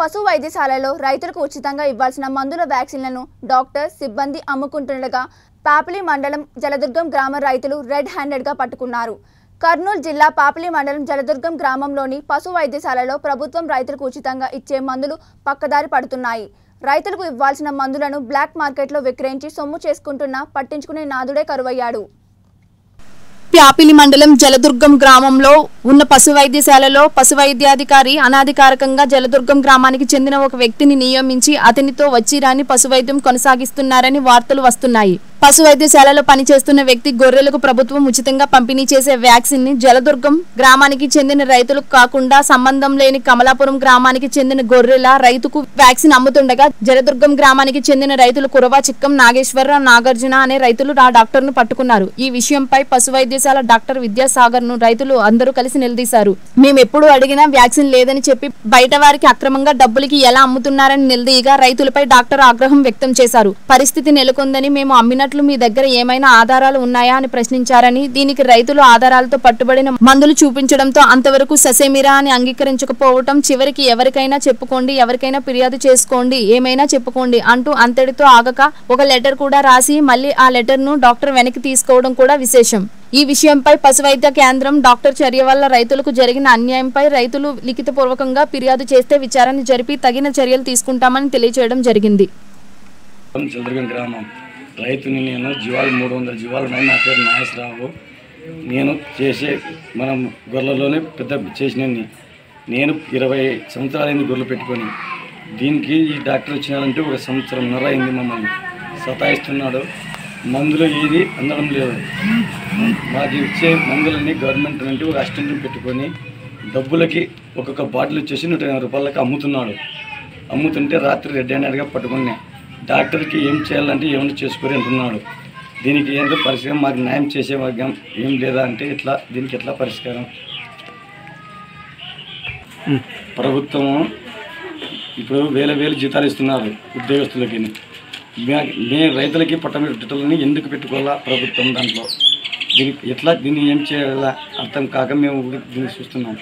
పశు వైద్యశాలలో రైతులకు ఉచితంగా ఇవ్వాల్సిన మందుల వ్యాక్సిన్లను డాక్టర్ సిబ్బంది అమ్ముకుంటుండగా పాపిలి మండలం జలదుర్గం గ్రామ రైతులు రెడ్ హ్యాండెడ్గా పట్టుకున్నారు. కర్నూలు జిల్లా పాపిలి మండలం జలదుర్గం గ్రామంలోని పశు వైద్యశాలలో ప్రభుత్వం రైతులకు ఉచితంగా ఇచ్చే మందులు పక్కదారి పడుతున్నాయి. రైతులకు ఇవ్వాల్సిన మందులను బ్లాక్ మార్కెట్లో విక్రయించి సొమ్ము చేసుకుంటున్న పట్టించుకునే నాదుడే కరువయ్యాడు. ప్యాపిలి మండలం జలదుర్గం గ్రామంలో ఉన్న పశు వైద్యశాలలో పశు వైద్యాధికారి అనాధికారికంగా జలదుర్గం గ్రామానికి చెందిన ఒక వ్యక్తిని నియమించి అతనితో వచ్చిరాని పశు వైద్యం కొనసాగిస్తున్నారని వార్తలు వస్తున్నాయి. పశు వైద్యశాలలో పనిచేస్తున్న వ్యక్తి గొర్రెలకు ప్రభుత్వం ఉచితంగా పంపిణీ చేసే వ్యాక్సిన్ని జలదుర్గం గ్రామానికి చెందిన రైతులకు కాకుండా సంబంధం లేని కమలాపురం గ్రామానికి చెందిన గొర్రెల రైతుకు వ్యాక్సిన్ అమ్ముతుండగా జలదుర్గం గ్రామానికి చెందిన రైతులు కురవా చిక్కం నాగేశ్వరరావు నాగార్జున అనే రైతులు ఆ డాక్టర్ను పట్టుకున్నారు. ఈ విషయంపై పశు వైద్యశాల డాక్టర్ విద్యాసాగర్ను రైతులు అందరూ కలిసి నిలదీశారు. మేమెప్పుడు అడిగినా వ్యాక్సిన్ లేదని చెప్పి బయట వారికి అక్రమంగా డబ్బులకి ఎలా అమ్ముతున్నారని నిలదీయగా రైతులపై డాక్టర్ ఆగ్రహం వ్యక్తం చేశారు. పరిస్థితి నెలకొందని మేము అమ్మినట్లు మీ దగ్గర ఏమైనా ఆధారాలు ఉన్నాయా అని ప్రశ్నించారని దీనికి రైతులు ఆధారాలతో పట్టుబడిన మందులు చూపించడంతో అంతవరకు ససేమిరా అని అంగీకరించకపోవటం చివరికి ఎవరికైనా చెప్పుకోండి ఎవరికైనా ఫిర్యాదు చేసుకోండి ఏమైనా చెప్పుకోండి అంటూ అంతటితో ఆగక ఒక లెటర్ కూడా రాసి మళ్ళీ ఆ లెటర్ను డాక్టర్ వెనక్కి తీసుకోవడం కూడా విశేషం. ఈ విషయంపై పశువైద్య కేంద్రం డాక్టర్ చర్య వల్ల రైతులకు జరిగిన అన్యాయంపై రైతులు లిఖితపూర్వకంగా ఫిర్యాదు చేస్తే విచారణ జరిపి తగిన చర్యలు తీసుకుంటామని తెలియజేయడం జరిగింది. గ్రామం. రైతుని నేను జీవాలు మూడు వందల జీవాలు ఉన్నాయి. నా పేరు నాగేశ్వరరావు. నేను చేసే మనం గొర్రెలలోనే పెద్ద చేసిన నేను ఇరవై సంవత్సరాలైంది గొర్రెలు పెట్టుకొని. దీనికి ఈ డాక్టర్ వచ్చినారంటే ఒక సంవత్సరంన్నర అయింది మమ్మల్ని. సతాయిస్తున్నాడు. మందులు ఏది అందడం లేదు. మాకు ఇచ్చే మందులన్నీ గవర్నమెంట్ నుండి ఒక అసిస్టెంట్ని పెట్టుకొని డబ్బులకి ఒక్కొక్క బాటిల్ వచ్చేసి నూట ఎనభై రూపాయలకి అమ్ముతున్నాడు. అమ్ముతుంటే రాత్రి రెడ్ హ్యాండెడ్గా పట్టుకున్నా డాక్టర్కి ఏం చేయాలంటే ఏమైనా చేసుకొని అంటున్నాడు. దీనికి ఏంటో పరిష్కారం మాకు న్యాయం చేసే వర్గం ఏం లేదా అంటే ఇట్లా దీనికి ఎట్లా పరిష్కారం? ప్రభుత్వము ఇప్పుడు వేల వేలు జీతాలు ఇస్తున్నారు ఉద్యోగస్తులకి. మే- మే రైతులకి పట్టణాలని ఎందుకు పెట్టుకోవాలా ప్రభుత్వం దాంట్లో? దీనికి ఎట్లా దీన్ని ఏం చేయాలా అర్థం కాక మేము దీన్ని చూస్తున్నాం.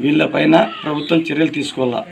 వీళ్ళపైన ప్రభుత్వం చర్యలు తీసుకోవాలా?